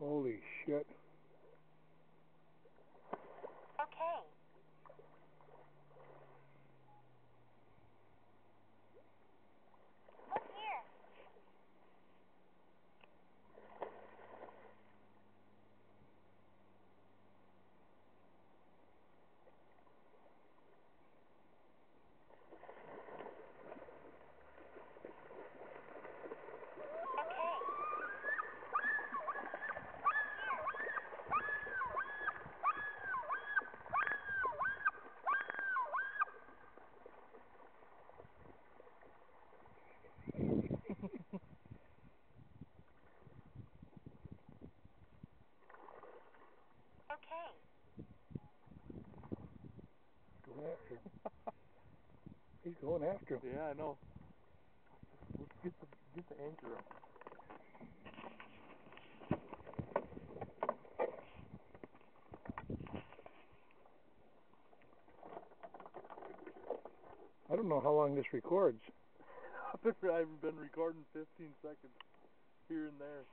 Holy shit. Okay. Look here. Okay. Okay. Going after him. He's going after him. Yeah, I know. Let's get the get the anchor up. I don't know how long this records. I've been, I've been recording 15 seconds here and there.